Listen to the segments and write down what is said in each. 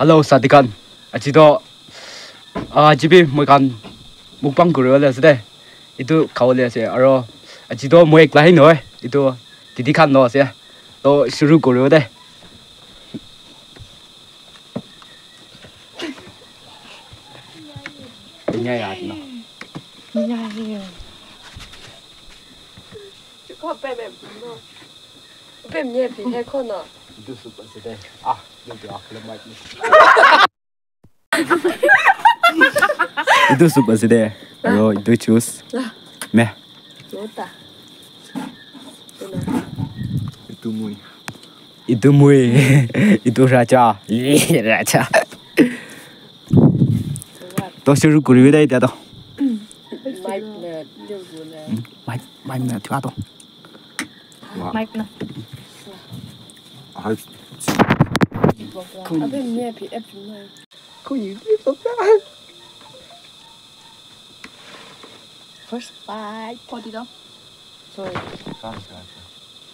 Hello Sadikan. Aci do ah jibi moi kan mukbang kuru le sede. Itu kau le se aro aci do moi ekla hin noi. Itu didi kan no se. Do shuru kuru de. Nya ya no. Nya ya. Cukup bebek. Bebek ni pihak kono. Dusuk kat sedai. Ah, dia tu aku lemak ni. Itu suka sedih. Yo, itu cus. Meh. Nota. Itu mui. Itu mui. itu raja. raja. Tôi sẽ rút gửi đây đã đâu. Mike nè, Mike nè, thiếu đâu. Mike nè. 还啊，背面比 F 呢？可以说的。 First bite，破地的。 sorry，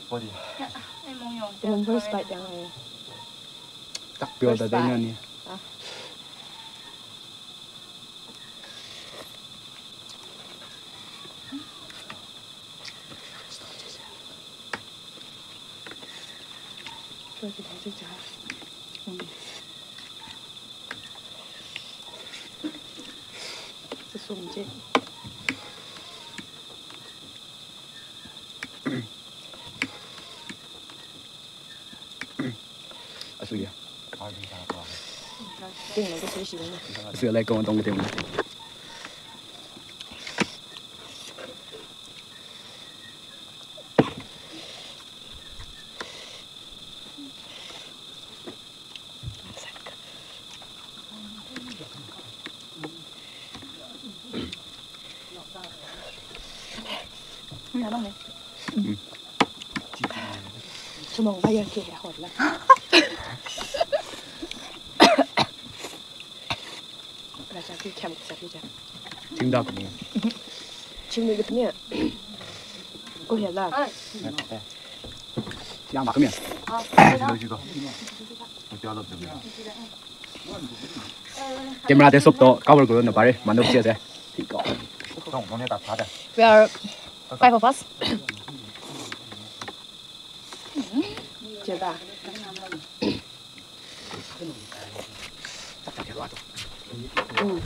Body. 哎，梦游。我们 first bite 两个人。 Tak pio da dengan ni. Cho 这个就加，嗯，这是我们这。Asulia. Tinggal ke sini. Asulia kau tunggu tengok. Nghe đâu nè Chú mong bây giờ kìa hồi lắm Là chả kì kèm kì kì kì Chứng đọc nè Chứng được nè Cô hiểu là 양 막으면 넣어주고 어쩌다 보면 게임을 하되 수업도 까불고 그러는 말을 만들어 주셔야 돼 이거 형 너네 다 받아 five of us. chưa ta. Ừ.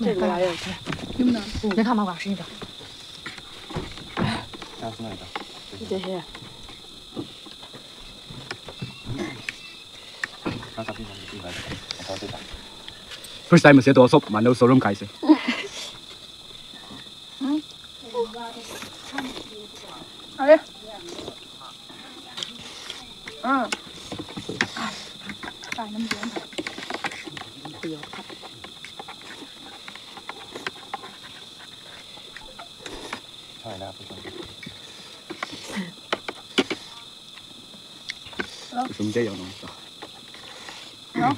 Thế là rồi. 你看麻瓜是你的。这些 First time showroom kai se. Allez. Ừ. Phải năm tiếng. nhiều thật. Sum je yo no. No.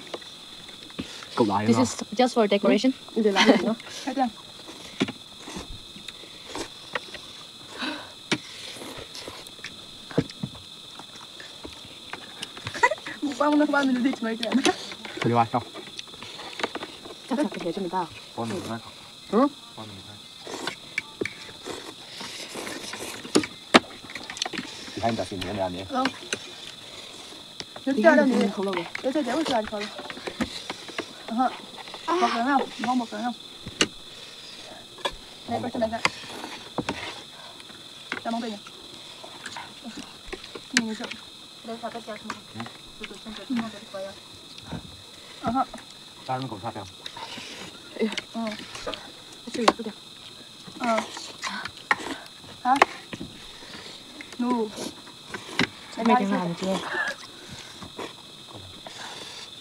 Cậu lại This is just for decoration. Để làm gì nữa? Hết chưa? Mukbang nó bao nhiêu dịch mấy chuyện? Thôi đi xong. Chắc là cái thế cho mình tao. Thì hai ta xin cái này. Nước Đi chơi đâu đâu nhỉ? không lâu rồi. Để chơi déo chơi thôi. Ờ. Một cái không? Ngon một cái không? Đây, quay cho này cái. 大家把票收好，都收好，都收好，都收好。啊哈，家人给我发票。哎呀，嗯，就是这个，嗯，啊，努，还没给我台阶。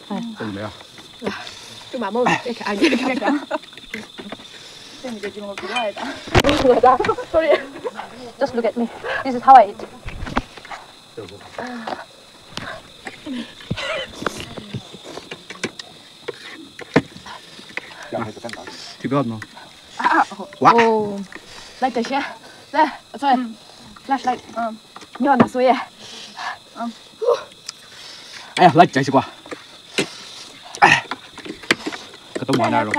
哎，怎么了？就麻木了，哎，你看看，哈哈哈，这你就叫我奇怪了，怎么了？Sorry，just look at me. This is how I eat. 되고. Тебя одно. Ва. Дай тащи. Да, отстой. Флаш лайт. Нё на суе. Эй, лайт chạy qua. Cái tấm ngoài này rồi.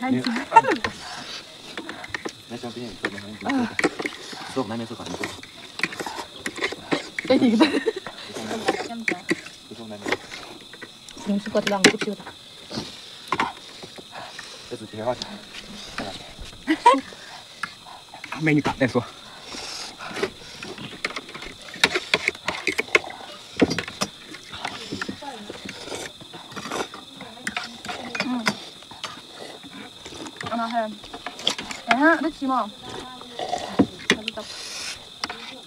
Hãy subscribe cho kênh Ghiền Mì Gõ Để không bỏ lỡ những video hấp dẫn 嗯坐，没。我们那边坐，反坐。你们。行不行？那边。你们过得让不丢的。这是第二天。没你敢再说。嗯那起码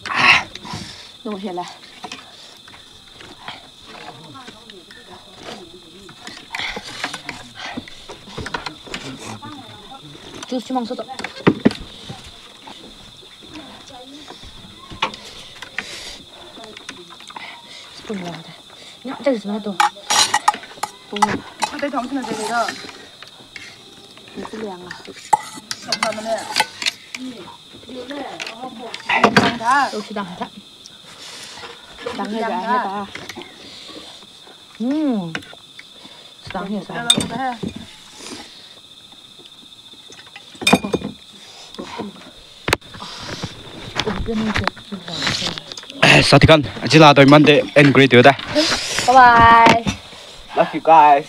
哎那我先来。就是希望说的不了的。你看这是什么东了他被同情了这个你是凉了 역시 당장 당해자 해다 음 당해자 sao thì con chỉ là tôi mang để anh gửi đây bye bye love you guys